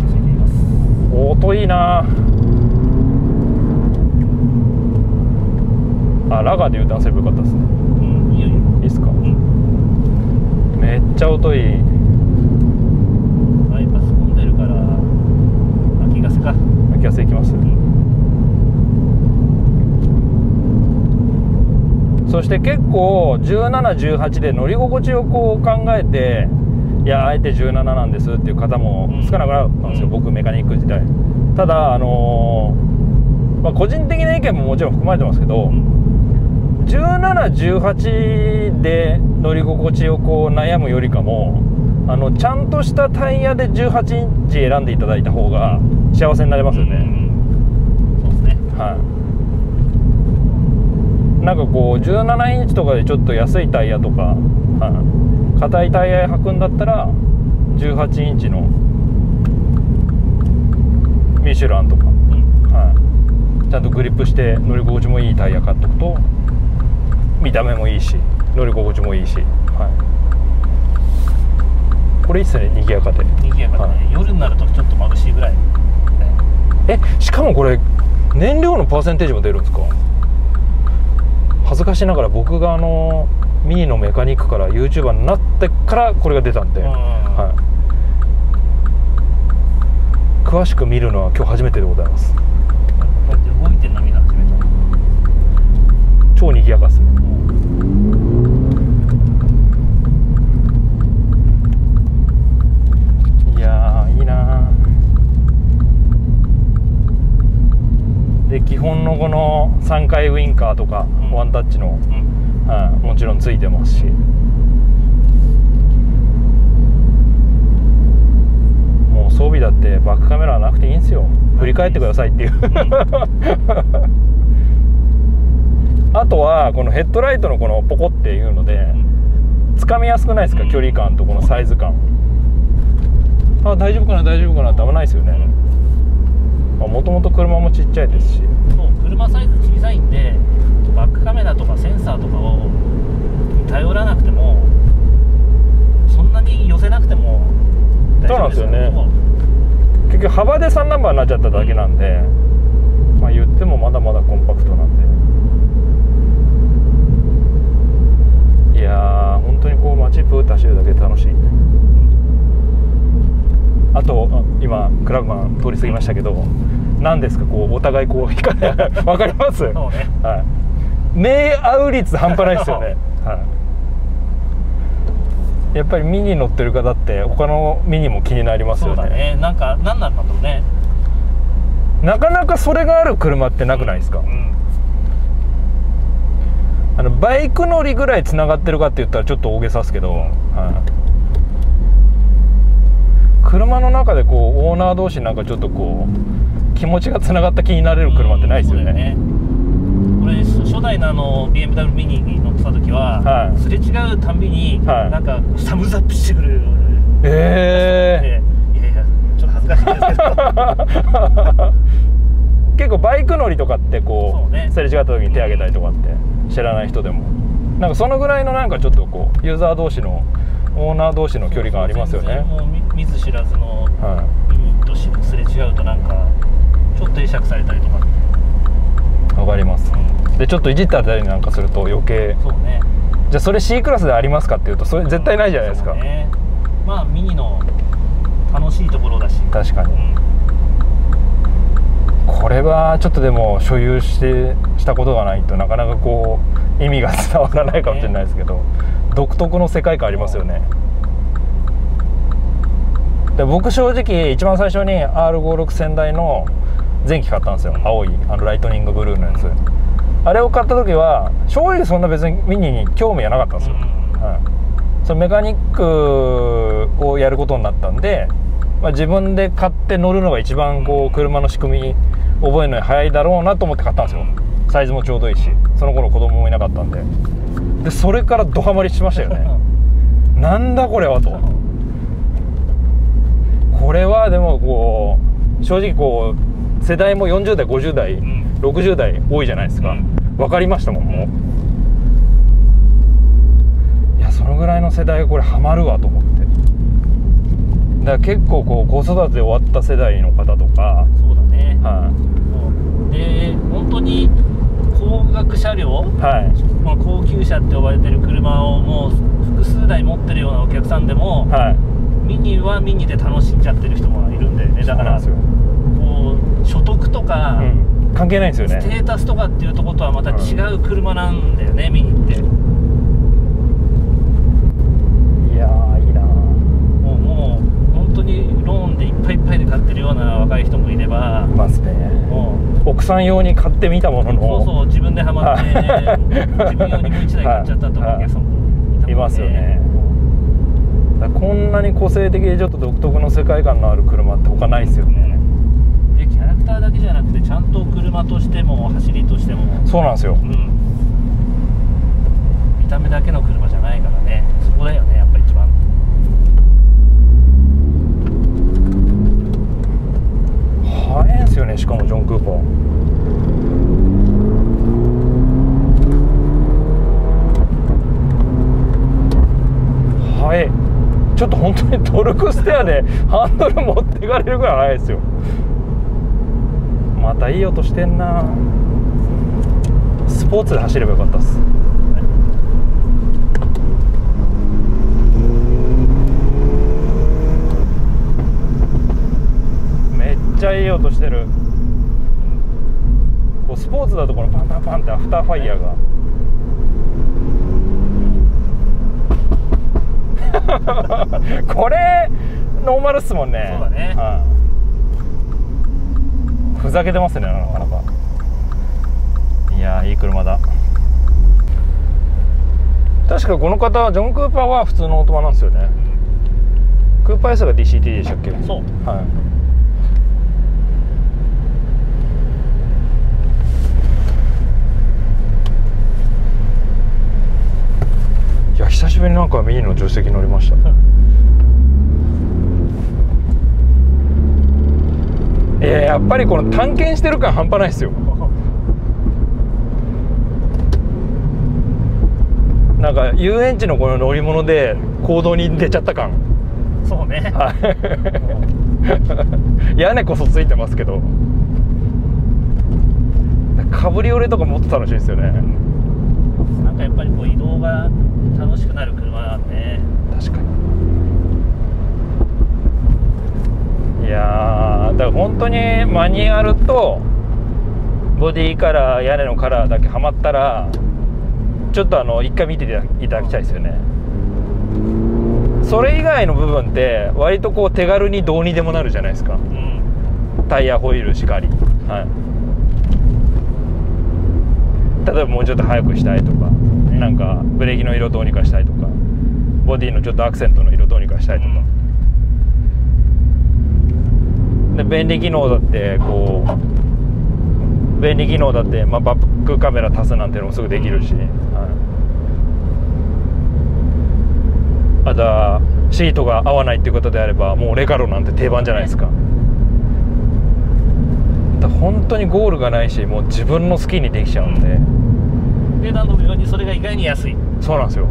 ついています。音いいなあラガーでーンすればよかったですね。うんいいよいいよ。いいっすか？うん。めっちゃ音いい。バイパス混んでるから秋ガスか。気がせいきます？そして結構1718で乗り心地をこう考えていやあえて17なんですっていう方も少なくなかったんですよ、うん。僕メカニック時代。ただあのーまあ、個人的な意見ももちろん含まれてますけど、1718で乗り心地をこう悩むよりかもあのちゃんとしたタイヤで18インチ選んでいただいた方が幸せになれますよね、そうですね。はい。なんかこう17インチとかでちょっと安いタイヤとかはい。硬いタイヤ履くんだったら18インチのミシュランとか、うん。はい、ちゃんとグリップして乗り心地もいいタイヤ買っとくと見た目もいいし乗り心地もいいし、はこれいいっすね？賑やかで。賑やかでね、はい。夜になるとちょっと眩しいぐらい、ね、え？しかもこれ燃料のパーセンテージも出るんですか？恥ずかしながら僕があのミニのメカニックから YouTuber になってからこれが出たんで、うんはい、詳しく見るのは今日初めてでございます。こうやって動いてるの見始めた超賑やかですねいやーいいなーで基本のこの3回ウインカーとか、ん。ワンタッチの、うん。はい、もちろんついてますし。もう装備だってバックカメラはなくていいんですよ。振り返ってくださいっていう、あとはこのヘッドライトのこのポコっていうのでつかみやすくないですか、うん。距離感とこのサイズ感。あ大丈夫かな大丈夫かなって危ないですよねもともと車もちっちゃいですし。そう車サイズ小さいんでバックカメラとかセンサーとかを頼らなくてもそんなに寄せなくても大丈夫ですよ。ね。結局幅で3ナンバーになっちゃっただけなんで、まあ言ってもまだまだコンパクトなんで。いやー本当にこう街プーッと走るだけで楽しいあとあ今クラブマン通り過ぎましたけど何ですかこうお互いこう光 わかります？そうね。はい。目合う率半端ないですよね、はい、やっぱりミニ乗ってる方って他のミニも気になりますそうだよね。ねなんか何なんだろうね。なかなかそれがある車ってなくないですか、うん。あのバイク乗りぐらいつながってるかって言ったらちょっと大げさですけど、はい車の中でこうオーナー同士なんかちょっとこう気持ちがつながった気になれる車ってないですよね,、そうだよ俺初代のあの BMW ミニに乗ってた時は、はい。すれ違うたんびに、はい。なんかサムズアップしてくるえでいやいやちょっと恥ずかしいですけど。ー、結構バイク乗りとかってこうね。すれ違った時に手挙げたりとかって知らない人でも。なんかそのぐらいのなんかちょっとこうユーザー同士のオーナー同士の距離感ありますよね。見見ず知らずのはミニとしすれ違うとなんかちょっと会釈されたりとかわかります。でちょっといじったりなんかすると余計。そうね。じゃあそれ C クラスでありますかっていうとそれ絶対ないじゃないですか、そうね。まあミニの楽しいところだし。確かに。うん。これはちょっとでも所有してしたことがないとなかなかこう意味が伝わらないかもしれないですけど、独特の世界観ありますよね。で僕正直一番最初に R56 仙台の前期買ったんですよ。青いあのライトニングブルーのやつ。あれを買った時は正直そんな別にミニに興味はなかったんですよ、うん。はい、そのメカニックをやることになったんで、まあ、自分で買って乗るのが一番こう車の仕組み覚えるのに早いだろうなと思って買ったんですよ。サイズもちょうどいいしその頃子供もいなかったんででそれからドハマりしましたよね。なんだこれはと。これはでもこう正直こう世代も40代50代、ん。60代多いじゃないですか、うん。分かりましたもんもう。いやそのぐらいの世代がこれハマるわと思って。だから結構こう子育て終わった世代の方とか、そうだね。はそう。で本当に高額車両、い、はい。まあ、高級車って呼ばれてる車をもう複数台持ってるようなお客さんでも、はい。ミニはミニで楽しんじゃってる人もいるんだよね。だからこう所得とか、うん、関係ないんですよステねータスとかっていうところとはまた違う車なんだよね、ミニっていやーいいなもうもう本当にローンでいっぱいいっぱいで買ってるような若い人もいればいますね。も奥さん用に買ってみたものうの。そうそう自分でハマってはい 自分用にもう1台買っちゃったとかはいお客さんもいたもんいますよね。こんなに個性的でちょっと独特の世界観のある車って他ないですよね。でキャラクターだけじゃなくてちゃんと車としても走りとしても。そうなんですよ。うん。見た目だけの車じゃないからね。そこだよねやっぱ一番速いんですよねしかもジョン・クーパー速い。ちょっと本当にトルクステアでハンドル持っていかれるぐらい速いですよ。またいい音してんな。スポーツで走ればよかったっす。ちゃいい音してる。こうスポーツだとこのパンパンパンってアフターファイヤーが。これノーマルっすもんね。そうだね。うんふざけてますねなかなか。いやーいい車だ。確かこの方ジョン・クーパーは普通のオートマなんですよね。クーパー S が DCT でしたっけ？そう。はい久しぶりになんか右の助手席乗りました。えー、やっぱりこの探検してる感半端ないですよ。なんか遊園地のこの乗り物で行動に出ちゃった感。そうね。はい。屋根こそついてますけど。かぶりオレとかもっと楽しいですよね。なんかやっぱりこう移動が楽しくなる車なんね。確かに。いやーだから本当にマニュアルとボディカラー屋根のカラーだけはまったらちょっとあの一回見ていただきたいですよね。それ以外の部分って割とこう手軽にどうにでもなるじゃないですか。うん。タイヤホイールしかり、はい、例えばもうちょっと速くしたいとか、なんかブレーキの色どうにかしたいとかボディのちょっとアクセントの色どうにかしたいとか、で便利機能だってこう便利機能だって、まあ、バックカメラ足すなんてのもすぐできるし、はい、あとはシートが合わないっていうことであればもうレカロなんて定番じゃないですか。本当にゴールがないしもう自分の好きにできちゃうんで、値段のようにそれが意外に安いそうなんですよ。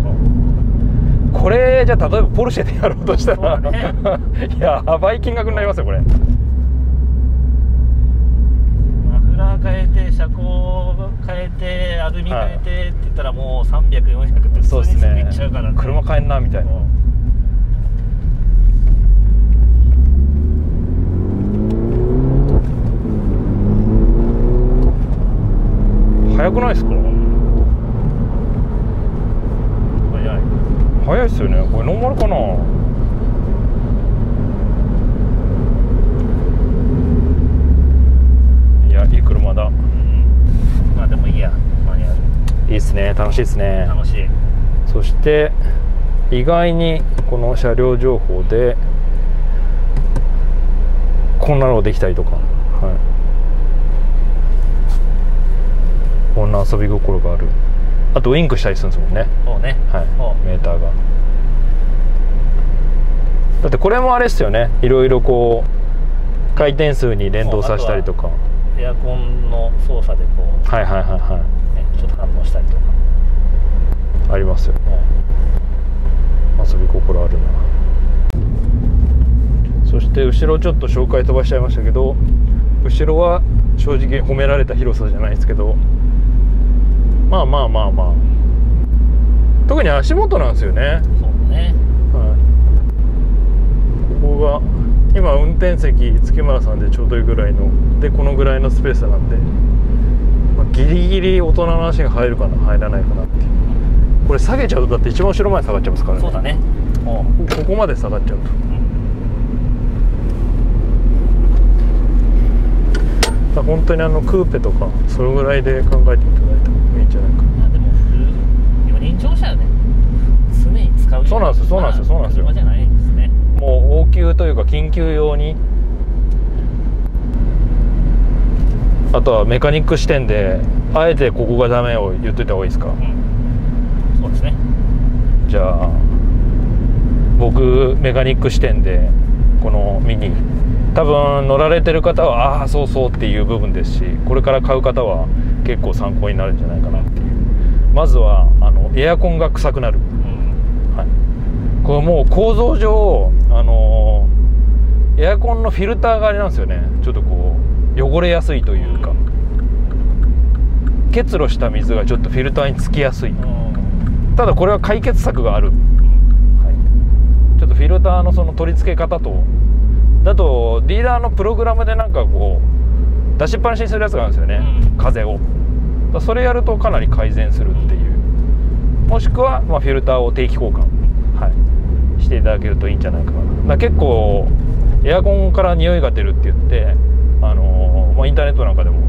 これじゃあ例えばポルシェでやろうとしたら、ね。やばい金額になりますよこれ。マフラー変えて車高変えてアルミ変えてって言ったらもう300400ってそうです普通にねいっちゃうからね車買えん。なみたいな早くないですか早い早いっすよね。これノーマルかな？いやいでもいいや。マニュアル。いいっすね。楽しいっすね。楽しい。そして意外にこの車両情報でこんなのができたりとか、はい、こんな遊び心があるあとウインクしたりするんですもんね、そうね。はい。そ、メーターが。だってこれもあれですよね。いろいろこう回転数に連動させたりとか。うエアコンの操作でこう、はいはいはいはね、ちょっと反応したりとか。いありますよ。遊び心あるな。そして後ろちょっと紹介飛ばしちゃいましたけど後ろは正直褒められた広さじゃないですけどまあまあまあまあ。特に足元なんですよね、そうね。はい、ここが今運転席月村さんでちょうどいいぐらいのでこのぐらいのスペースなんで、まあ、ギリギリ大人の足が入るかな入らないかなっていう。これ下げちゃうとだって一番後ろまで下がっちゃいますからね。そうだね。ここまで下がっちゃうと。だから本当にあのクーペとかそれぐらいで考えていただいてもいい。んじゃないか。まあでも4人乗車よね。常に使うよそうなんですよそうなんですよそうなんですよ。車じゃないですね。もう応急というか緊急用に。あとはメカニック視点であえてここがダメを言っといた方がいいですか？うん。そうですね。じゃあ僕メカニック視点でこのミニ多分乗られてる方はああそうそうっていう部分ですしこれから買う方は結構参考になるんじゃないかなまずはあのエアコンが臭くなる、うん。はい、これもう構造上あのエアコンのフィルターがあれなんですよね。ちょっとこう汚れやすいというか。結露した水がちょっとフィルターにつきやすい。ただこれは解決策がある、はい、ちょっとフィルターのその取り付け方とだとディーラーのプログラムでなんかこう出しっぱなしにするやつがあるんですよね、うん。風をだそれやるとかなり改善するっていう。もしくは、まあ、フィルターを定期交換、はい、していただけるといいんじゃないかな。だ結構エアコンから匂いが出るって言って、あのーまあ、インターネットなんかでも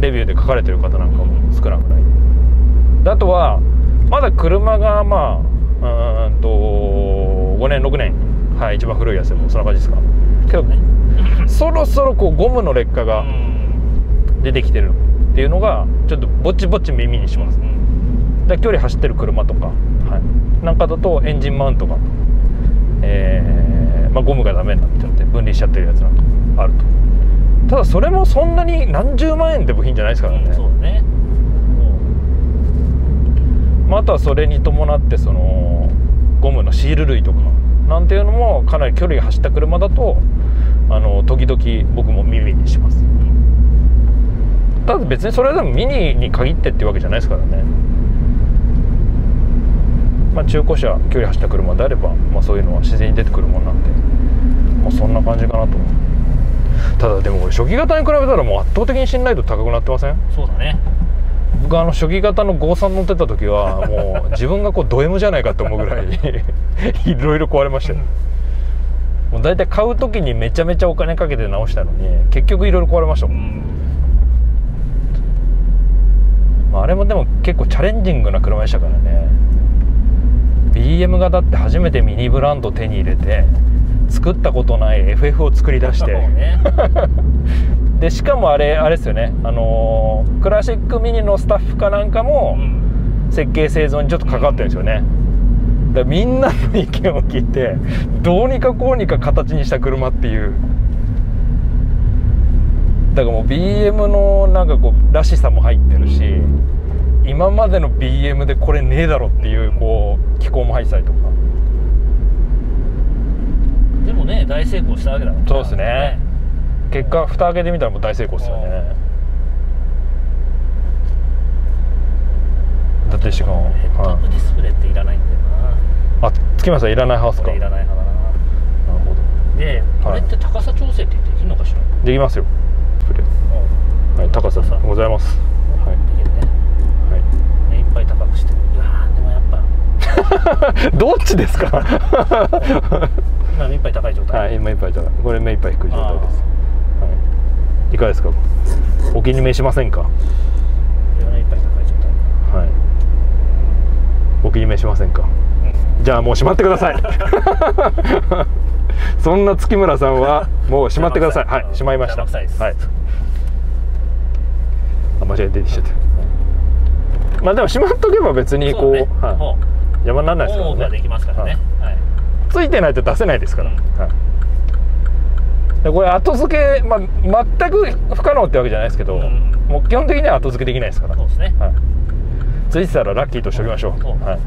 レビューで書かれてる方なんかも少なくない。であとはまだ車がまあうーんと5年6年はい一番古いやつでもそんな感じですか？けどそろそろこうゴムの劣化が出てきてるっていうのがちょっとぼちぼち耳にします。で距離走ってる車とか、はい、なんかだとエンジンマウントが、えーまあ、ゴムがダメになっちゃって分離しちゃってるやつなんかもあると。ただそれもそんなに何十万円って部品じゃないですからね、そうだね。まあ、あとはそれに伴ってそのゴムのシール類とかなんていうのもかなり距離が走った車だとあの時々僕も耳にしますただ別にそれでもミニに限ってっていうわけじゃないですからね。まあ中古車距離走った車であれば、まあ、そういうのは自然に出てくるもんなんで、まあ、そんな感じかなと。ただでもこれ初期型に比べたらもう圧倒的に信頼度高くなってません？そうだね。僕あの初期型の53乗ってた時は もう自分がこうド M じゃないかと思うぐらい いろいろ壊れましたよ。もう大体買う時にめちゃめちゃお金かけて直したのに結局いろいろ壊れましたもん、まあ、あれもでも結構チャレンジングな車でしたからね。BM がだって初めてミニブランド手に入れて作ったことない FF を作り出して。ね。でしかもあれあれですよね。あのークラシックミニのスタッフかなんかも、うん。設計製造にちょっと関わってるんですよね。だみんなの意見を聞いてどうにかこうにか形にした車っていうだからもう BM のなんかこうらしさも入ってるし今までの BM でこれねえだろっていうこう機構も入ってたりとか。でもね大成功したわけだからそうですね。結果蓋開けてみたらもう大成功ですよね。だってしかも、ヘッドアップディスプレイっていらないんだよはい、あ月村さんいらないハウスかいらない派だな。なるほど。でこれって高さ調整ってできるのかしら？できますよざいます。はできるねい、は目いっぱい高くして。うわーでもやっぱ。い、どっちですか？今目いっぱい高い状態、はい今いっぱいじゃこれ目いっぱい低い状態です、はい、いかがですか？お気に召しませんか？目いっぱい高い状態。はい。お気に召しませんか？じゃあもう閉まってください。そんな月村さんはもう閉まってください。はい閉まりました。はい。あ間違えて出てきちゃったまあでも閉まっとけば別にこうね。はい、も邪魔にならうないですからね。できますからね、はい。ついてないと出せないですから、うん。はい。でこれ後付け、まあ、全く不可能ってわけじゃないですけど、うん。もう基本的には後付けできないですから、そうですね。はい、ついてたらラッキーとしておきましょう、は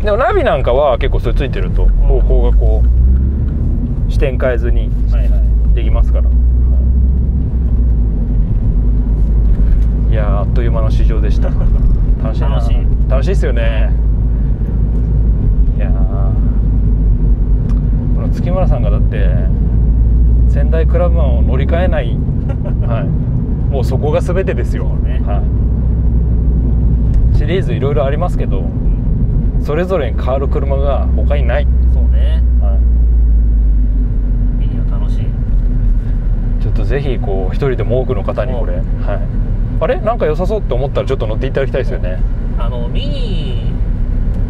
い、でもナビなんかは結構それついてると方向がこう視点変えずにできますから、はいいやーあっという間の市場でした。楽しいな。楽しい。楽しいですよね。いやー。この月村さんがだって仙台クラブマンを乗り換えない、はい、もうそこが全てですよ、ね。はい、シリーズいろいろありますけどそれぞれに変わる車が他にない、そうね。はい。ミニは楽しい。ちょっとぜひこう一人でも多くの方にこれ、う。はい、あれ？なんか良さそうって思ったらちょっと乗っていただきたいですよね。あのミニ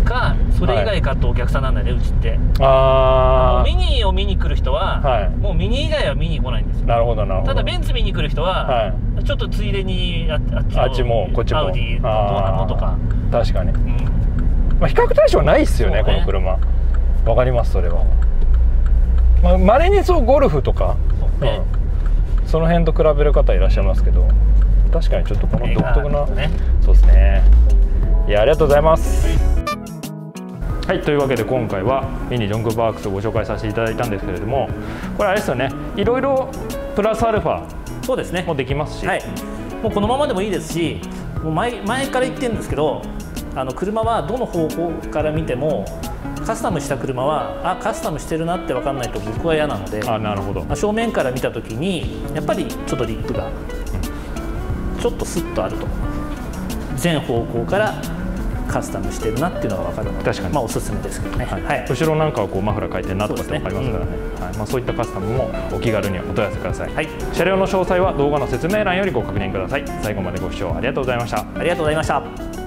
かそれ以外かとお客さんなんだよね、うちって。あミニを見に来る人は、はい。もうミニ以外は見に来ないんですよ。あなるほどなるほど。ただベンツ見に来る人は、はちょっとついでにああっちのあっちもこっちも。アウディどうなのとか、確かに、うん、まあ、比較対象ないっすよねね。この車。わかりますそれは。まれ、にそうゴルフとか。そうね、うん、その辺と比べる方いらっしゃいますけど確かにちょっとこの独特な、ね。そうですね。いやありがとうございます。はいというわけで今回はミニジョンクバークスをご紹介させていただいたんですけれどもこれあれですよね。いろいろプラスアルファそうですね。もできますし、はい、もうこのままでもいいですしもう前前から言ってるんですけどあの車はどの方向から見てもカスタムした車はあカスタムしてるなって分かんないと僕は嫌なのであなるほど。まあ正面から見た時にやっぱりちょっとリップがちょっとスッとあると。全方向からカスタムしてるなっていうのが分かる。ので確かに。まあ、おすすめですけどね、はい。はい。後ろなんかはこうマフラー変えてるなとかって分かりますからね。はい。まあ、そういったカスタムもお気軽にお問い合わせください、はい。車両の詳細は動画の説明欄よりご確認ください。最後までご視聴ありがとうございました。ありがとうございました